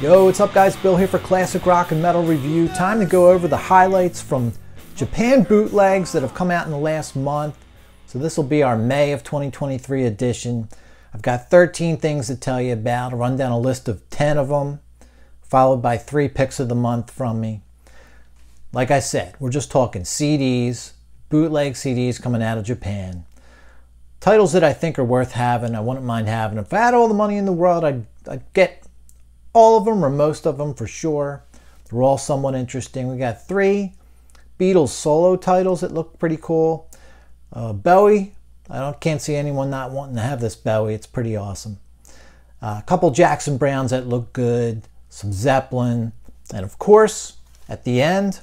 Yo, what's up guys? Bill here for Classic Rock and Metal Review. Time to go over the highlights from Japan bootlegs that have come out in the last month. So this will be our May of 2023 edition. I've got 13 things to tell you about. I'll run down a list of 10 of them, followed by three picks of the month from me. Like I said, we're just talking CDs, bootleg CDs coming out of Japan. Titles that I think are worth having, I wouldn't mind having. If I had all the money in the world, I'd, I'd get all of them or most of them for sure. They're all somewhat interesting. We got three Beatles solo titles that look pretty cool. Uh, Bowie, I don't, can't see anyone not wanting to have this Bowie. It's pretty awesome. Uh, a couple Jackson Brownes that look good, some Zeppelin, and of course, at the end,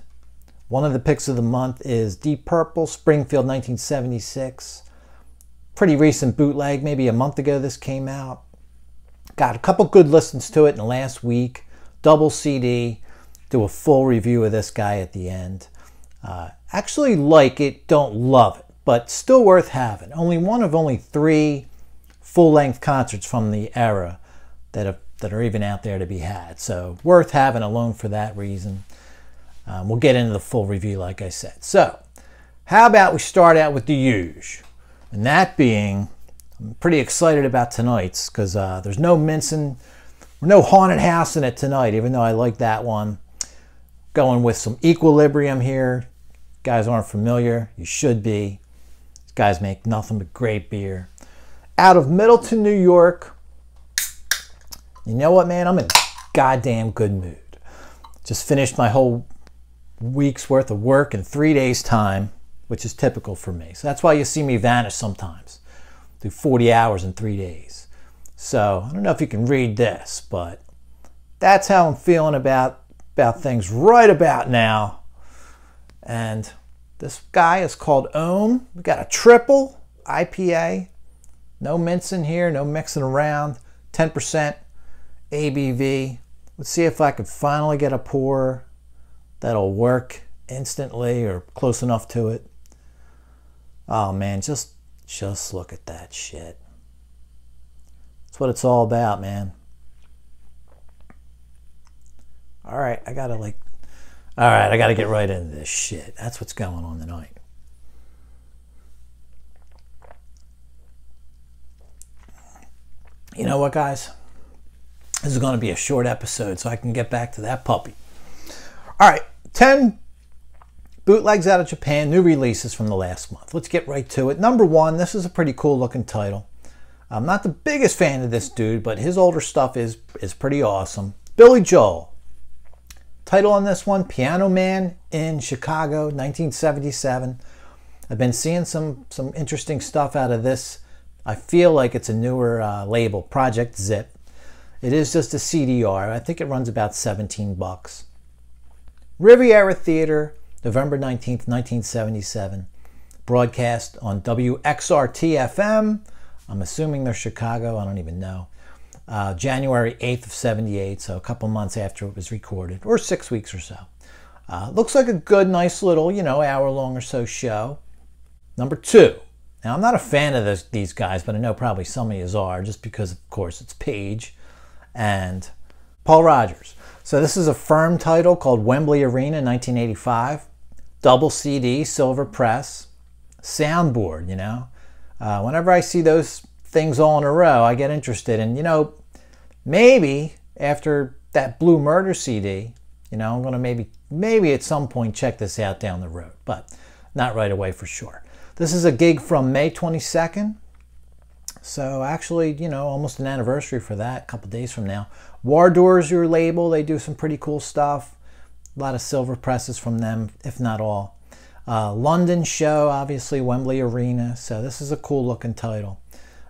one of the picks of the month is Deep Purple, Springfield 1976. Pretty recent bootleg, maybe a month ago this came out. Got a couple good listens to it in the last week. Double CD. Do a full review of this guy at the end. Uh, actually like it, don't love it, but still worth having. Only one of only three full-length concerts from the era that have, that are even out there to be had. So worth having alone for that reason. Um, we'll get into the full review, like I said. So, how about we start out with the huge, and that being I'm pretty excited about tonight's because uh, there's no mincing, no haunted house in it tonight, even though I like that one. Going with some equilibrium here. Guys aren't familiar, you should be. These guys make nothing but great beer. Out of Middletown, New York. You know what, man? I'm in goddamn good mood. Just finished my whole week's worth of work in three days' time, which is typical for me. So that's why you see me vanish sometimes do 40 hours in three days. So I don't know if you can read this, but that's how I'm feeling about, about things right about now. And this guy is called Ohm. We got a triple IPA. No mincing here, no mixing around. 10% ABV. Let's see if I can finally get a pour that'll work instantly or close enough to it. Oh man, just just look at that shit. That's what it's all about, man. All right, I gotta like, all right, I gotta get right into this shit. That's what's going on tonight. You know what, guys? This is going to be a short episode, so I can get back to that puppy. All right, 10 Bootlegs out of Japan, new releases from the last month. Let's get right to it. Number one, this is a pretty cool looking title. I'm not the biggest fan of this dude, but his older stuff is, is pretty awesome. Billy Joel. Title on this one, Piano Man in Chicago, 1977. I've been seeing some, some interesting stuff out of this. I feel like it's a newer uh, label, Project Zip. It is just a CDR. I think it runs about 17 bucks. Riviera Theater, November 19th, 1977. Broadcast on WXRT FM. I'm assuming they're Chicago. I don't even know. Uh, January 8th of 78, so a couple months after it was recorded, or six weeks or so. Uh, looks like a good, nice little, you know, hour long or so show. Number two. Now, I'm not a fan of this, these guys, but I know probably some of you are, just because, of course, it's Page and Paul Rodgers. So this is a firm title called Wembley Arena 1985 double CD, silver press, soundboard, you know. Uh, whenever I see those things all in a row, I get interested. And, you know, maybe after that Blue Murder CD, you know, I'm going to maybe, maybe at some point check this out down the road, but not right away for sure. This is a gig from May 22nd. So actually, you know, almost an anniversary for that, a couple days from now. War Doors, your label, they do some pretty cool stuff. A lot of silver presses from them, if not all. Uh, London show, obviously Wembley Arena. So this is a cool looking title.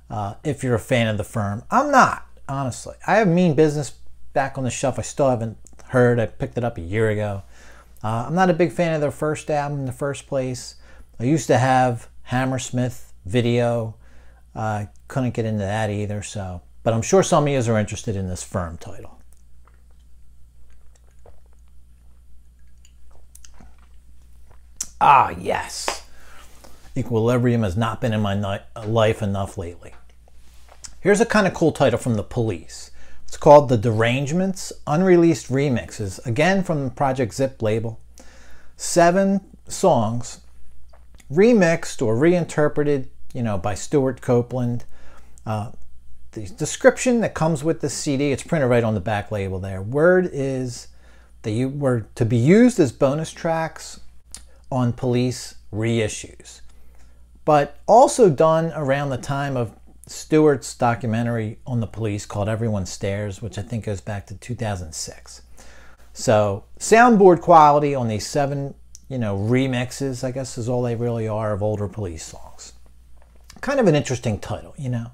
Uh, if you're a fan of the firm, I'm not honestly. I have Mean Business back on the shelf. I still haven't heard. I picked it up a year ago. Uh, I'm not a big fan of their first album in the first place. I used to have Hammersmith video. I couldn't get into that either. So, but I'm sure some of you are interested in this firm title. Ah, yes. Equilibrium has not been in my life enough lately. Here's a kind of cool title from the police. It's called The Derangements Unreleased Remixes, again from the Project Zip label. Seven songs remixed or reinterpreted, you know, by Stewart Copeland. Uh, the description that comes with the CD, it's printed right on the back label there. Word is they were to be used as bonus tracks on police reissues, but also done around the time of Stewart's documentary on the police called Everyone Stares, which I think goes back to 2006. So soundboard quality on these seven, you know, remixes, I guess is all they really are of older police songs. Kind of an interesting title, you know.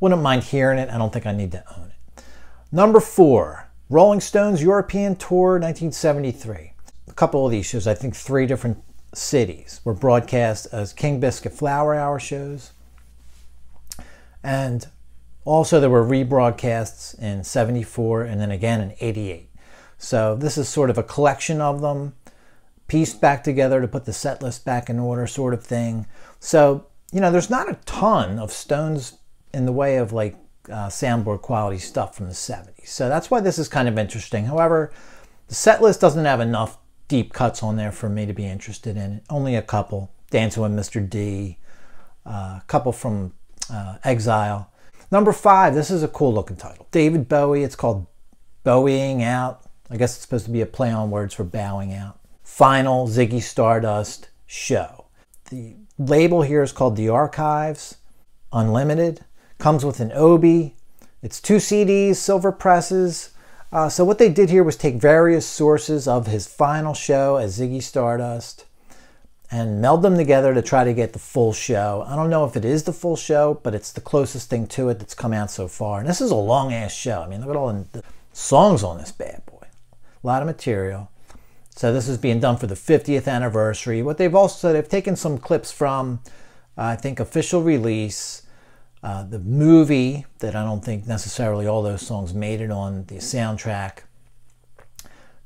Wouldn't mind hearing it. I don't think I need to own it. Number four, Rolling Stones European Tour 1973. A couple of these shows, I think three different cities, were broadcast as King Biscuit Flower Hour shows. And also there were rebroadcasts in 74 and then again in 88. So this is sort of a collection of them, pieced back together to put the set list back in order sort of thing. So, you know, there's not a ton of Stones in the way of like uh, soundboard quality stuff from the 70s. So that's why this is kind of interesting. However, the set list doesn't have enough deep cuts on there for me to be interested in. Only a couple. Dancing with Mr. D, uh, a couple from uh, Exile. Number five, this is a cool looking title. David Bowie, it's called Bowieing Out. I guess it's supposed to be a play on words for bowing out. Final Ziggy Stardust show. The label here is called The Archives Unlimited. Comes with an Obi. It's two CDs, silver presses. Uh, so what they did here was take various sources of his final show as Ziggy Stardust and meld them together to try to get the full show. I don't know if it is the full show, but it's the closest thing to it that's come out so far. And this is a long ass show. I mean, look at all the songs on this bad boy. A lot of material. So this is being done for the 50th anniversary. What they've also said, they've taken some clips from, uh, I think, official release, uh, the movie that I don't think necessarily all those songs made it on the soundtrack.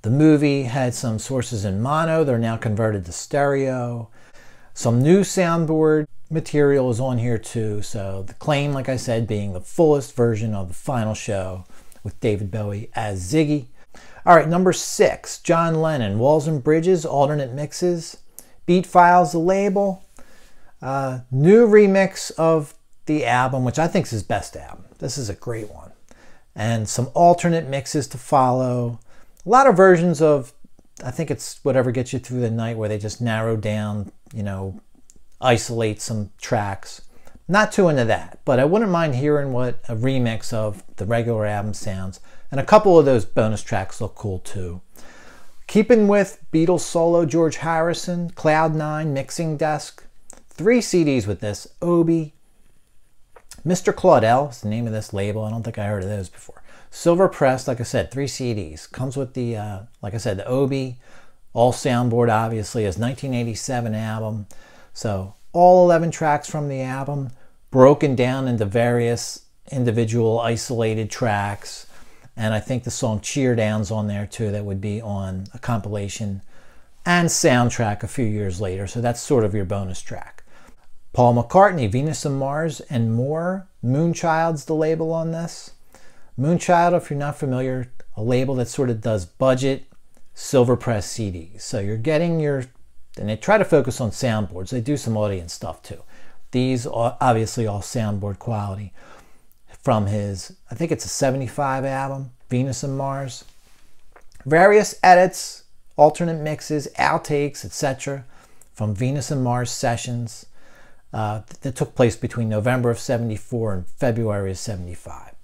The movie had some sources in mono, they're now converted to stereo. Some new soundboard material is on here too. So the claim, like I said, being the fullest version of the final show with David Bowie as Ziggy. All right, number six, John Lennon, Walls and Bridges, alternate mixes. Beat Files, the label. Uh, new remix of the album, which I think is his best album. This is a great one. And some alternate mixes to follow. A lot of versions of, I think it's whatever gets you through the night where they just narrow down, you know, isolate some tracks. Not too into that, but I wouldn't mind hearing what a remix of the regular album sounds. And a couple of those bonus tracks look cool too. Keeping with Beatles solo George Harrison, Cloud Nine Mixing Desk, three CDs with this Obi, Mr. Claudel is the name of this label. I don't think I heard of those before. Silver Press, like I said, three CDs. Comes with the, uh, like I said, the Obi, all soundboard, obviously, his 1987 album. So all 11 tracks from the album broken down into various individual isolated tracks. And I think the song Cheer Down's on there too, that would be on a compilation and soundtrack a few years later. So that's sort of your bonus track. Paul McCartney, Venus and Mars, and more. Moonchild's the label on this. Moonchild, if you're not familiar, a label that sort of does budget silver press CDs. So you're getting your, and they try to focus on soundboards. They do some audience stuff too. These are obviously all soundboard quality from his, I think it's a 75 album, Venus and Mars. Various edits, alternate mixes, outtakes, etc. from Venus and Mars sessions uh, that took place between November of 74 and February of 75.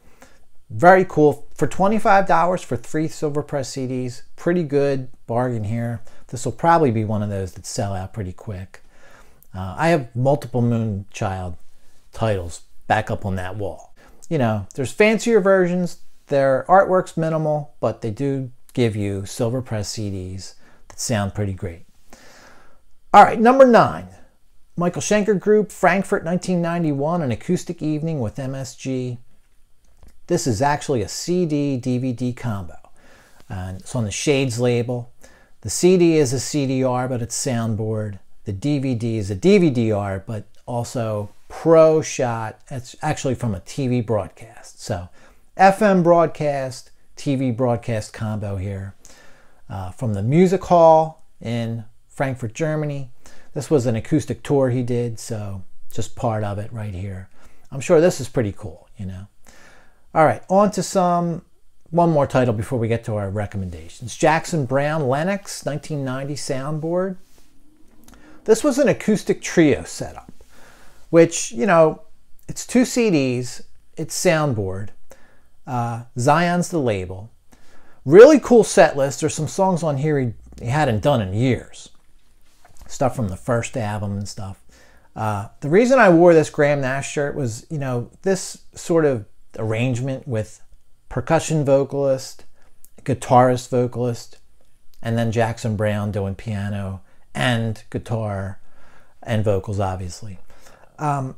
Very cool. For $25 for three Silver Press CDs, pretty good bargain here. This will probably be one of those that sell out pretty quick. Uh, I have multiple Moonchild titles back up on that wall. You know, there's fancier versions. Their artwork's minimal, but they do give you Silver Press CDs that sound pretty great. All right, number nine. Michael Schenker Group, Frankfurt 1991, An Acoustic Evening with MSG. This is actually a CD DVD combo. And it's on the Shades label. The CD is a CDR, but it's soundboard. The DVD is a DVD-R, but also pro shot. It's actually from a TV broadcast. So FM broadcast, TV broadcast combo here uh, from the Music Hall in Frankfurt, Germany. This was an acoustic tour he did, so just part of it right here. I'm sure this is pretty cool, you know. All right, on to some one more title before we get to our recommendations. Jackson Browne Lenox 1990 soundboard. This was an acoustic trio setup, which, you know, it's two CDs, it's soundboard. Uh, Zion's the label. Really cool set list. There's some songs on here he, he hadn't done in years. Stuff from the first album and stuff. Uh, the reason I wore this Graham Nash shirt was, you know, this sort of arrangement with percussion vocalist, guitarist vocalist, and then Jackson Browne doing piano and guitar and vocals, obviously. Um,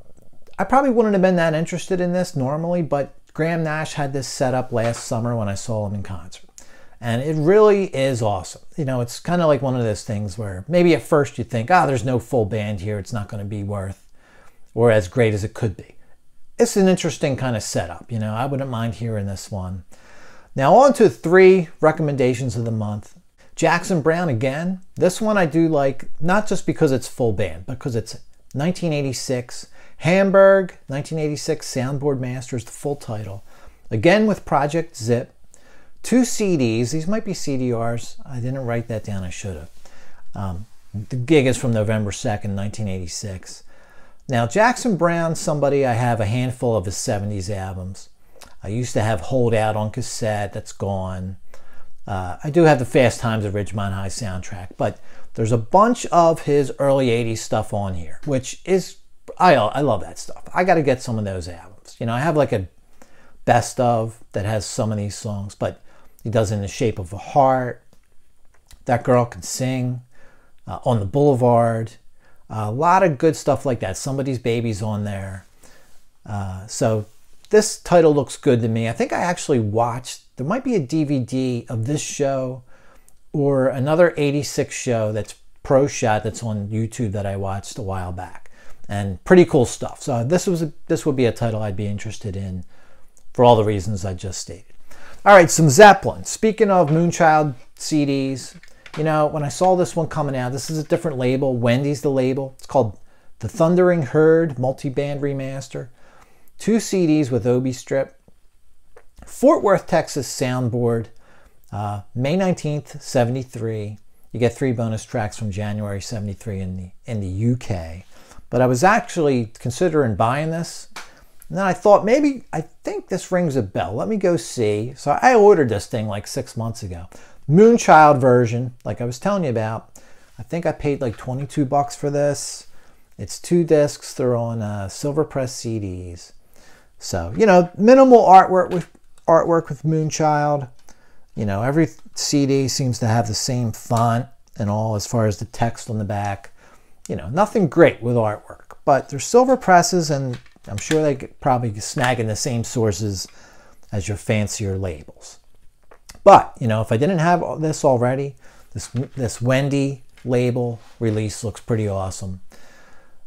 I probably wouldn't have been that interested in this normally, but Graham Nash had this set up last summer when I saw him in concert. And it really is awesome. You know, it's kind of like one of those things where maybe at first you think, oh, there's no full band here. It's not going to be worth or as great as it could be it's an interesting kind of setup. You know, I wouldn't mind hearing this one. Now, on to three recommendations of the month. Jackson Browne again. This one I do like, not just because it's full band, but because it's 1986. Hamburg, 1986 Soundboard Masters, the full title. Again with Project Zip. Two CDs. These might be CDRs. I didn't write that down. I should have. Um, the gig is from November 2nd, 1986. Now, Jackson Browne, somebody I have a handful of his 70s albums. I used to have Hold Out on cassette, that's gone. Uh, I do have the Fast Times at Ridgemont High soundtrack, but there's a bunch of his early 80s stuff on here, which is, I, I love that stuff. I got to get some of those albums. You know, I have like a best of that has some of these songs, but he does In the Shape of a Heart, That Girl Can Sing, uh, On the Boulevard, a lot of good stuff like that. Somebody's baby's on there. Uh, so this title looks good to me. I think I actually watched, there might be a DVD of this show or another 86 show that's pro shot that's on YouTube that I watched a while back. And pretty cool stuff. So this was a, this would be a title I'd be interested in for all the reasons I just stated. All right, some Zeppelin. Speaking of Moonchild CDs, you know, when I saw this one coming out, this is a different label. Wendy's the label. It's called The Thundering Herd Multi-Band Remaster. Two CDs with Obi Strip. Fort Worth, Texas soundboard. Uh, May 19th, 73. You get three bonus tracks from January 73 in the, in the UK. But I was actually considering buying this. And then I thought maybe, I think this rings a bell. Let me go see. So I ordered this thing like six months ago. Moonchild version, like I was telling you about. I think I paid like 22 bucks for this. It's two discs. They're on uh, silver press CDs. So, you know, minimal artwork with artwork with Moonchild. You know, every CD seems to have the same font and all as far as the text on the back. You know, nothing great with artwork, but they're silver presses and I'm sure they probably snagging the same sources as your fancier labels. But, you know, if I didn't have this already, this, this Wendy label release looks pretty awesome.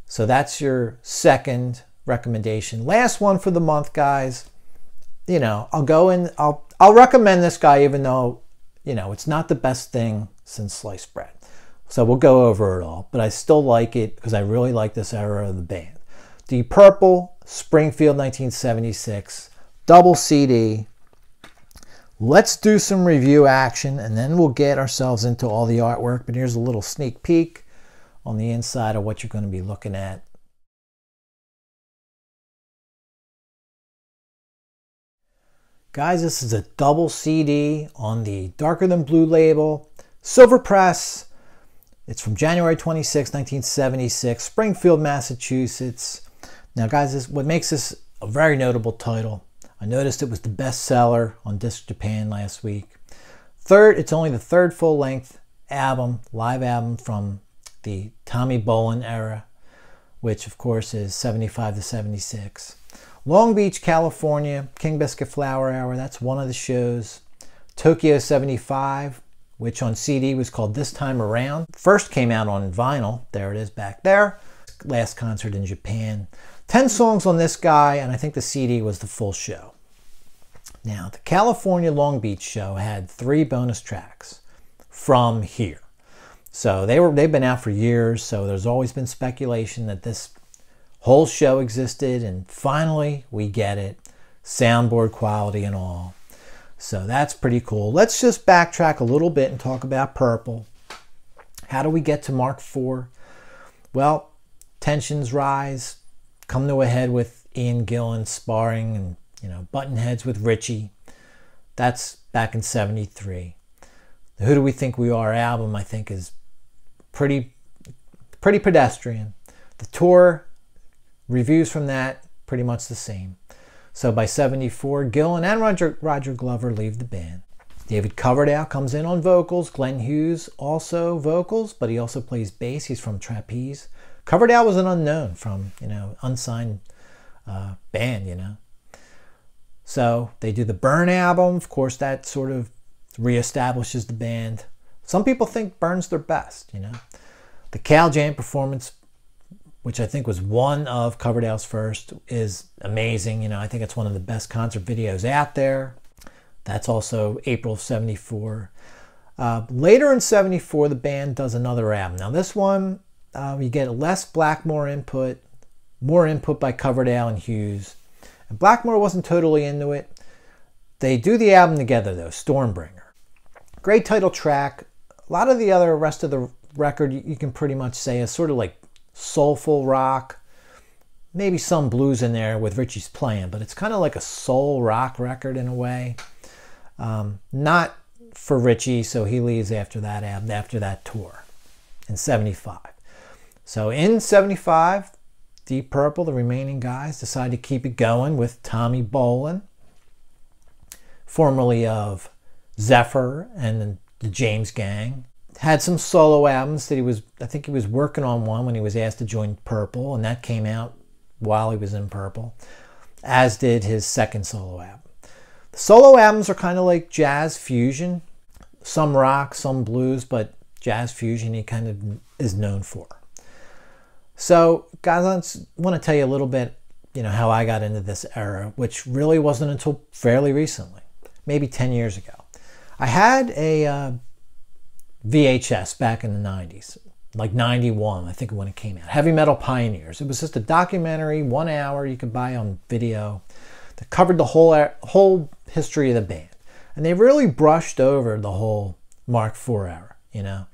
So that's your second recommendation. Last one for the month, guys. You know, I'll go and I'll I'll recommend this guy even though, you know, it's not the best thing since sliced bread. So we'll go over it all, but I still like it because I really like this era of the band. Deep Purple, Springfield 1976, double CD, Let's do some review action and then we'll get ourselves into all the artwork. But here's a little sneak peek on the inside of what you're going to be looking at. Guys, this is a double CD on the Darker Than Blue label, Silver Press. It's from January 26, 1976, Springfield, Massachusetts. Now, guys, this, what makes this a very notable title I noticed it was the bestseller on Disc Japan last week. Third, it's only the third full length album, live album from the Tommy Bolin era, which of course is 75 to 76. Long Beach, California, King Biscuit Flower Hour, that's one of the shows. Tokyo 75, which on CD was called This Time Around. First came out on vinyl, there it is back there. Last concert in Japan. 10 songs on this guy, and I think the CD was the full show. Now, the California Long Beach show had three bonus tracks from here. So they were they've been out for years, so there's always been speculation that this whole show existed and finally we get it. Soundboard quality and all. So that's pretty cool. Let's just backtrack a little bit and talk about purple. How do we get to Mark IV? Well, tensions rise, come to a head with Ian Gillan sparring and you know button heads with Ritchie. That's back in 73. The Who Do We Think We Are album, I think, is pretty pretty pedestrian. The tour reviews from that pretty much the same. So by 74, Gillan and Roger, Roger Glover leave the band. David Coverdale comes in on vocals. Glenn Hughes also vocals, but he also plays bass. He's from Trapeze. Coverdale was an unknown from, you know, unsigned uh, band, you know. So they do the Burn album. Of course, that sort of reestablishes the band. Some people think Burn's their best, you know. The Cal Jam performance which I think was one of Coverdale's first, is amazing. You know, I think it's one of the best concert videos out there. That's also April of 74. Uh, later in 74, the band does another album. Now, this one, uh, you get less Blackmore input, more input by Coverdale and Hughes. And Blackmore wasn't totally into it. They do the album together, though, Stormbringer. Great title track. A lot of the other rest of the record, you can pretty much say, is sort of like soulful rock, maybe some blues in there with Ritchie's playing, but it's kind of like a soul rock record in a way. Um, not for Ritchie, so he leaves after that after that tour in 75. So in 75, Deep Purple, the remaining guys, decide to keep it going with Tommy Bolin, formerly of Zephyr and the James Gang had some solo albums that he was I think he was working on one when he was asked to join Purple and that came out while he was in Purple as did his second solo album. The solo albums are kind of like jazz fusion, some rock, some blues, but jazz fusion he kind of is known for. So, guys, I want to tell you a little bit, you know, how I got into this era, which really wasn't until fairly recently, maybe 10 years ago. I had a uh, VHS back in the 90s, like 91, I think when it came out. Heavy Metal Pioneers. It was just a documentary, one hour you could buy on video that covered the whole, whole history of the band. And they really brushed over the whole Mark IV era, you know.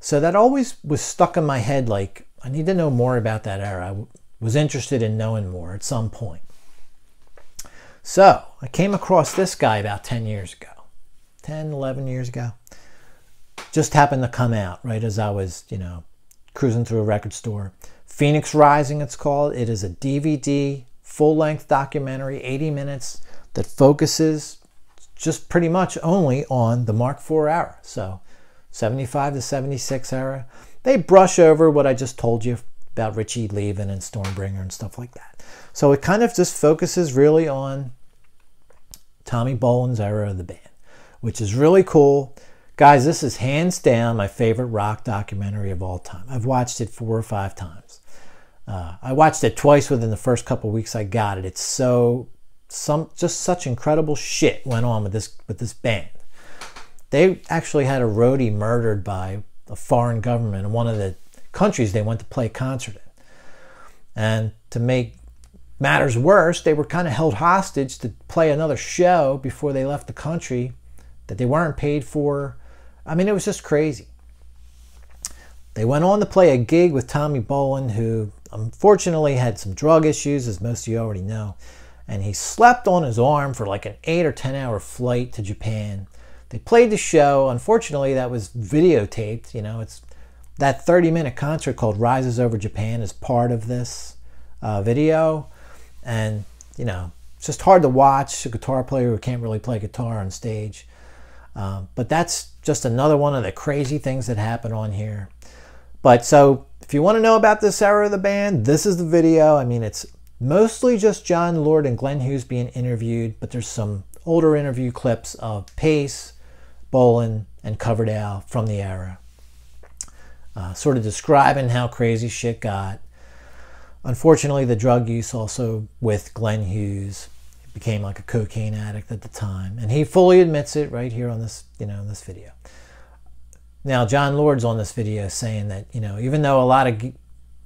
So that always was stuck in my head like, I need to know more about that era. I was interested in knowing more at some point. So I came across this guy about 10 years ago, 10, 11 years ago just happened to come out right as I was, you know, cruising through a record store. Phoenix Rising, it's called. It is a DVD, full length documentary, 80 minutes, that focuses just pretty much only on the Mark IV era. So 75 to 76 era. They brush over what I just told you about Ritchie leaving and Stormbringer and stuff like that. So it kind of just focuses really on Tommy Bolin's era of the band, which is really cool. Guys, this is hands down my favorite rock documentary of all time. I've watched it four or five times. Uh, I watched it twice within the first couple weeks I got it. It's so some just such incredible shit went on with this with this band. They actually had a roadie murdered by a foreign government in one of the countries they went to play a concert in. And to make matters worse, they were kind of held hostage to play another show before they left the country that they weren't paid for I mean, it was just crazy. They went on to play a gig with Tommy Bolin, who unfortunately had some drug issues, as most of you already know. And he slept on his arm for like an eight or 10 hour flight to Japan. They played the show. Unfortunately, that was videotaped. You know, it's that 30 minute concert called Rises Over Japan is part of this uh, video. And, you know, it's just hard to watch a guitar player who can't really play guitar on stage. Um, but that's just another one of the crazy things that happen on here. But so if you want to know about this era of the band, this is the video. I mean, it's mostly just Jon Lord and Glenn Hughes being interviewed, but there's some older interview clips of Paice, Bolin, and Coverdale from the era. Uh, sort of describing how crazy shit got. Unfortunately, the drug use also with Glenn Hughes became like a cocaine addict at the time, and he fully admits it right here on this, you know, this video. Now, Jon Lord's on this video saying that you know, even though a lot of a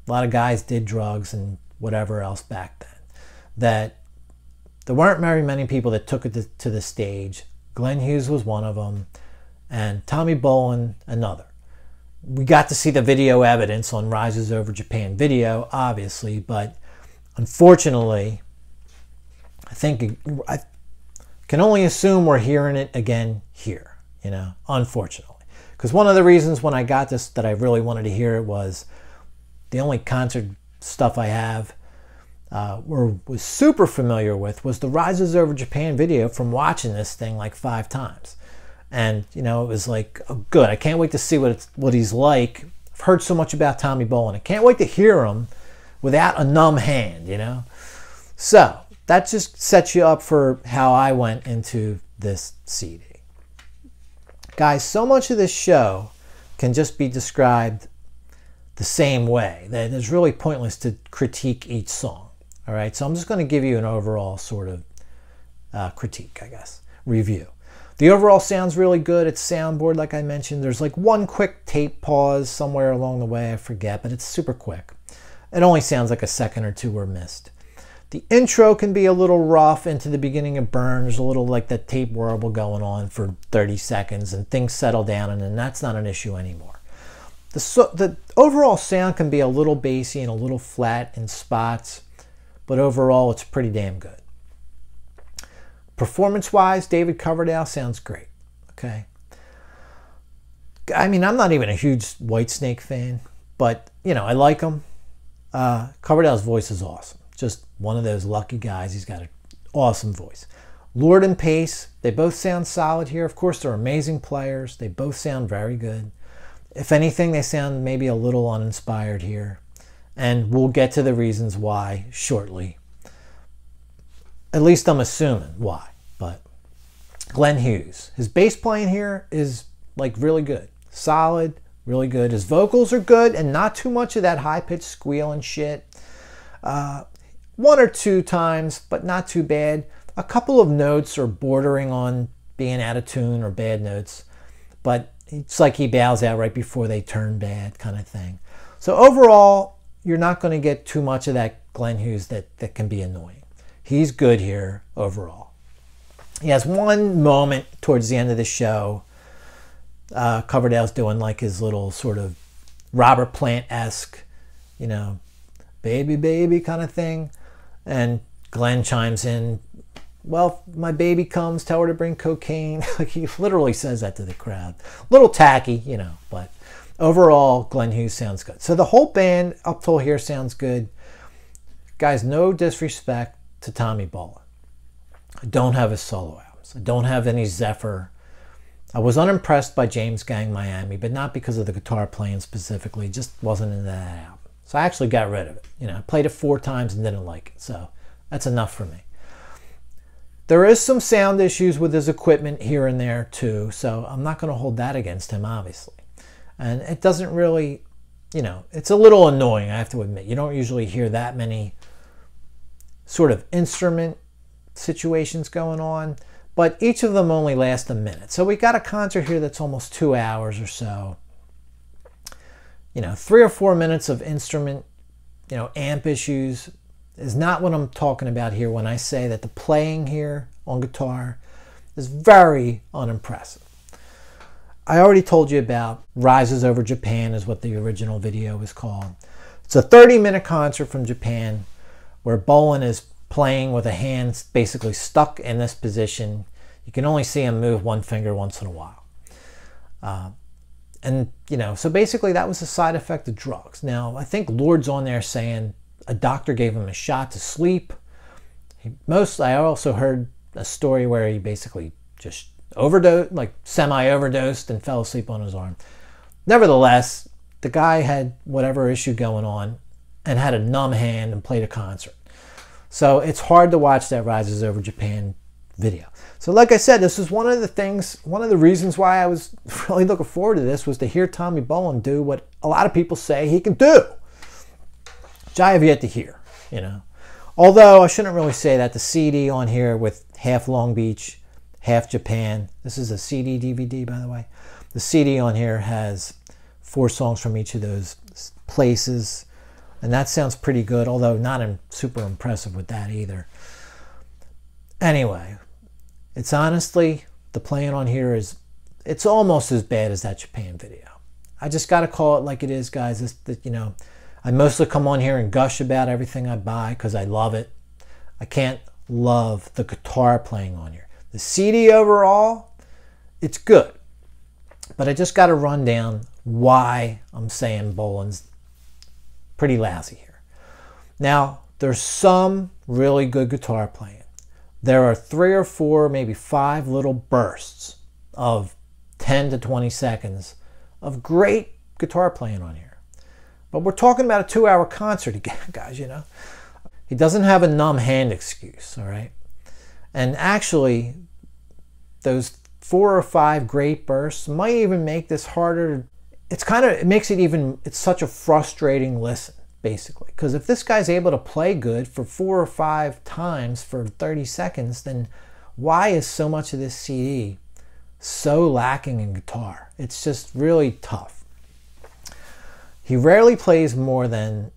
lot of guys did drugs and whatever else back then, that there weren't very many people that took it to, to the stage. Glenn Hughes was one of them, and Tommy Bolin another. We got to see the video evidence on Rises Over Japan video, obviously, but unfortunately, I think I can only assume we're hearing it again here, you know, unfortunately. Because one of the reasons when I got this that I really wanted to hear it was the only concert stuff I have uh, or was super familiar with was the Rises Over Japan video from watching this thing like five times. And, you know, it was like, oh, good, I can't wait to see what, it's, what he's like. I've heard so much about Tommy Bolin. I can't wait to hear him without a numb hand, you know? So, that just sets you up for how I went into this CD. Guys, so much of this show can just be described the same way that it's really pointless to critique each song. All right, so I'm just going to give you an overall sort of uh, critique, I guess, review. The overall sounds really good. It's soundboard, like I mentioned. There's like one quick tape pause somewhere along the way, I forget, but it's super quick. It only sounds like a second or two were missed. The intro can be a little rough into the beginning of Burn. There's a little like that tape warble going on for 30 seconds and things settle down and then that's not an issue anymore. The, so, the overall sound can be a little bassy and a little flat in spots, but overall it's pretty damn good. Performance-wise, David Coverdale sounds great. Okay. I mean, I'm not even a huge Whitesnake fan, but you know, I like him. Uh, Coverdale's voice is awesome. Just one of those lucky guys. He's got an awesome voice. Lord and Paice, they both sound solid here. Of course, they're amazing players. They both sound very good. If anything, they sound maybe a little uninspired here. And we'll get to the reasons why shortly. At least I'm assuming why. But Glenn Hughes, his bass playing here is like really good. Solid, really good. His vocals are good and not too much of that high pitched squeal and shit. Uh, one or two times, but not too bad. A couple of notes are bordering on being out of tune or bad notes, but it's like he bows out right before they turn bad kind of thing. So overall, you're not going to get too much of that Glenn Hughes that, that can be annoying. He's good here overall. He has one moment towards the end of the show. Uh, Coverdale's doing like his little sort of Robert Plant-esque, you know, baby, baby kind of thing. And Glenn chimes in, well, my baby comes, tell her to bring cocaine. like he literally says that to the crowd. Little tacky, you know, but overall, Glenn Hughes sounds good. So the whole band up till here sounds good. Guys, no disrespect to Tommy Bolin. I don't have his solo albums. I don't have any Zephyr. I was unimpressed by James Gang Miami, but not because of the guitar playing specifically. Just wasn't in that album. So I actually got rid of it. You know, I played it four times and didn't like it. So that's enough for me. There is some sound issues with his equipment here and there too. So I'm not going to hold that against him, obviously. And it doesn't really, you know, it's a little annoying, I have to admit. You don't usually hear that many sort of instrument situations going on, but each of them only last a minute. So we got a concert here that's almost two hours or so you know, three or four minutes of instrument, you know, amp issues is not what I'm talking about here when I say that the playing here on guitar is very unimpressive. I already told you about Rises Over Japan is what the original video was called. It's a 30 minute concert from Japan where Bolin is playing with a hand basically stuck in this position. You can only see him move one finger once in a while. Uh, and you know, so basically that was a side effect of drugs. Now I think Lord's on there saying a doctor gave him a shot to sleep. He, most I also heard a story where he basically just overdosed, like semi overdosed, and fell asleep on his arm. Nevertheless, the guy had whatever issue going on and had a numb hand and played a concert. So it's hard to watch that Rises Over Japan video. So like I said, this is one of the things, one of the reasons why I was really looking forward to this was to hear Tommy Bolin do what a lot of people say he can do, which I have yet to hear, you know. Although I shouldn't really say that. The CD on here with half Long Beach, half Japan. This is a CD DVD, by the way. The CD on here has four songs from each of those places. And that sounds pretty good, although not super impressive with that either. Anyway, it's honestly, the playing on here is, it's almost as bad as that Japan video. I just got to call it like it is, guys. This, you know, I mostly come on here and gush about everything I buy because I love it. I can't love the guitar playing on here. The CD overall, it's good. But I just got to run down why I'm saying Bolin's pretty lousy here. Now, there's some really good guitar playing. There are three or four, maybe five little bursts of 10 to 20 seconds of great guitar playing on here. But we're talking about a two hour concert again, guys, you know. He doesn't have a numb hand excuse, all right? And actually, those four or five great bursts might even make this harder it's kind of it makes it even it's such a frustrating listen basically. Because if this guy's able to play good for four or five times for 30 seconds then why is so much of this cd so lacking in guitar? It's just really tough. He rarely plays more than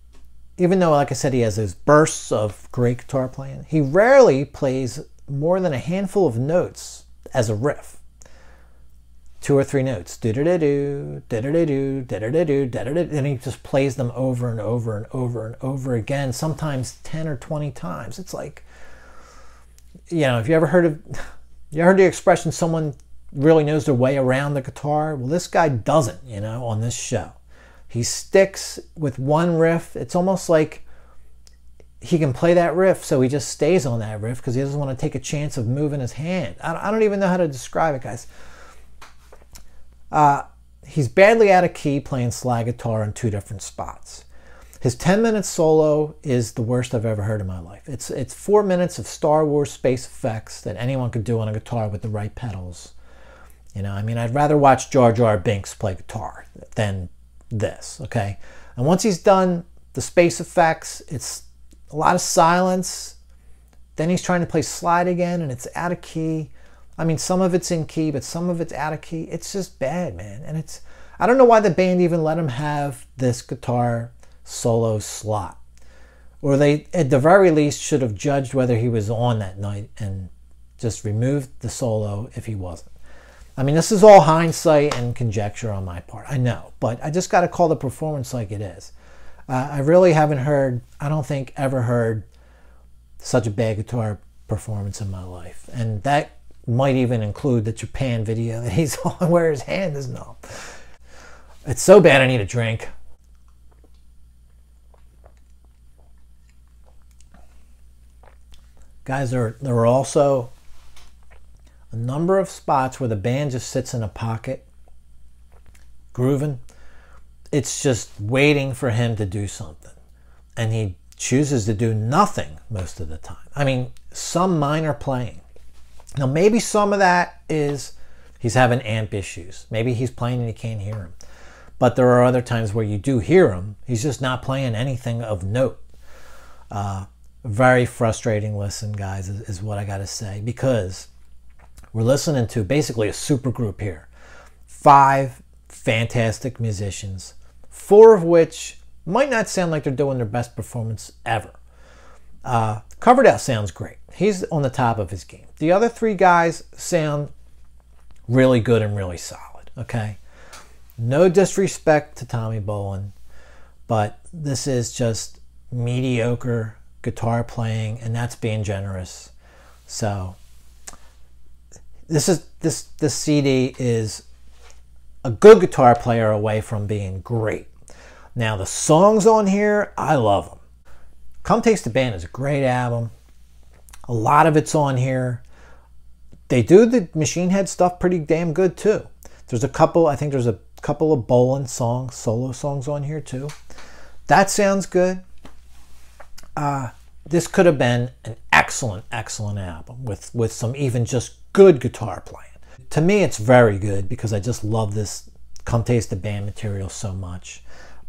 even though like i said he has those bursts of great guitar playing he rarely plays more than a handful of notes as a riff. Two or three notes, do do do do, do do do do, do do do, and he just plays them over and over and over and over again, sometimes ten or twenty times. It's like, you know, if you ever heard of, you heard the expression, someone really knows their way around the guitar. Well, this guy doesn't, you know, on this show. He sticks with one riff. It's almost like he can play that riff, so he just stays on that riff because he doesn't want to take a chance of moving his hand. I don't even know how to describe it, guys. Uh, he's badly out of key playing slide guitar in two different spots. His 10 minute solo is the worst I've ever heard in my life. It's, it's four minutes of Star Wars space effects that anyone could do on a guitar with the right pedals. You know, I mean, I'd rather watch Jar Jar Binks play guitar than this, okay? And once he's done the space effects, it's a lot of silence. Then he's trying to play slide again and it's out of key. I mean, some of it's in key, but some of it's out of key. It's just bad, man. And it's, I don't know why the band even let him have this guitar solo slot. Or they, at the very least, should have judged whether he was on that night and just removed the solo if he wasn't. I mean, this is all hindsight and conjecture on my part. I know, but I just got to call the performance like it is. Uh, I really haven't heard, I don't think ever heard such a bad guitar performance in my life. And that might even include the Japan video that he's on where his hand is numb. It's so bad I need a drink. Guys, there, there are also a number of spots where the band just sits in a pocket, grooving. It's just waiting for him to do something. And he chooses to do nothing most of the time. I mean, some minor playing. Now, maybe some of that is he's having amp issues. Maybe he's playing and you can't hear him. But there are other times where you do hear him. He's just not playing anything of note. Uh, very frustrating listen, guys, is, is what I got to say, because we're listening to basically a super group here. Five fantastic musicians, four of which might not sound like they're doing their best performance ever. Uh, Coverdale sounds great. He's on the top of his game. The other three guys sound really good and really solid, okay? No disrespect to Tommy Bolin, but this is just mediocre guitar playing, and that's being generous. So this is this this CD is a good guitar player away from being great. Now the songs on here, I love them. Come Taste the Band is a great album. A lot of it's on here. They do the Machine Head stuff pretty damn good too. There's a couple, I think there's a couple of Bolin songs, solo songs on here too. That sounds good. Uh, this could have been an excellent, excellent album with, with some even just good guitar playing. To me, it's very good because I just love this Come Taste the Band material so much.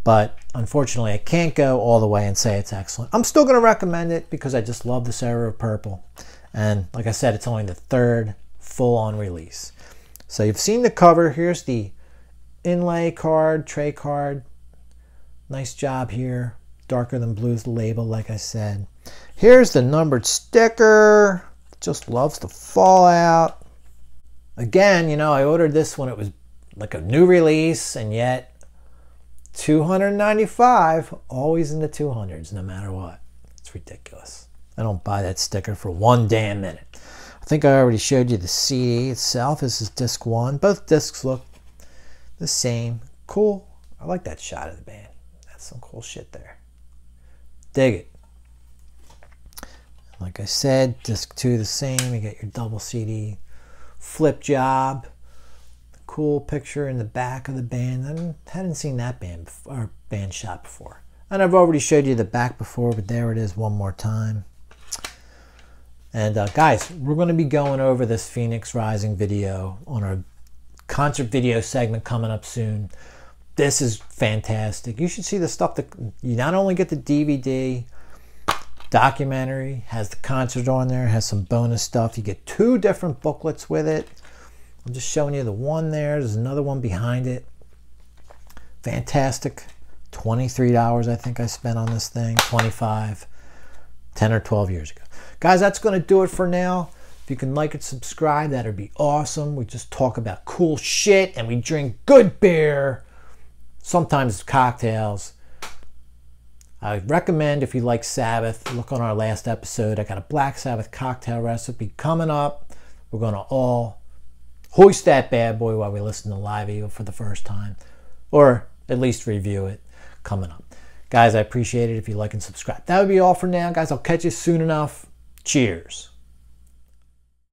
But unfortunately I can't go all the way and say it's excellent. I'm still going to recommend it because I just love this era of purple. And like I said, it's only the third full-on release. So you've seen the cover. Here's the inlay card, tray card. Nice job here. Darker than blue is the label, like I said. Here's the numbered sticker. Just loves the fallout. Again, you know, I ordered this when it was like a new release, and yet 295, always in the 200s, no matter what. It's ridiculous. I don't buy that sticker for one damn minute. I think I already showed you the CD itself. This is disc one. Both discs look the same. Cool. I like that shot of the band. That's some cool shit there. Dig it. Like I said, disc two the same. You get your double CD flip job. Cool picture in the back of the band. I hadn't seen that band before, or band shot before. And I've already showed you the back before, but there it is one more time. And uh, guys, we're going to be going over this Phoenix Rising video on our concert video segment coming up soon. This is fantastic. You should see the stuff that you not only get the DVD documentary, has the concert on there, has some bonus stuff. You get two different booklets with it. I'm just showing you the one there. There's another one behind it. Fantastic. $23 I think I spent on this thing. 25 10 or 12 years ago. Guys, that's going to do it for now. If you can like and subscribe, that'd be awesome. We just talk about cool shit and we drink good beer, sometimes cocktails. I recommend if you like Sabbath, look on our last episode. I got a Black Sabbath cocktail recipe coming up. We're going to all hoist that bad boy while we listen to Live Evil for the first time, or at least review it coming up. Guys, I appreciate it if you like and subscribe. That would be all for now, guys. I'll catch you soon enough. Cheers.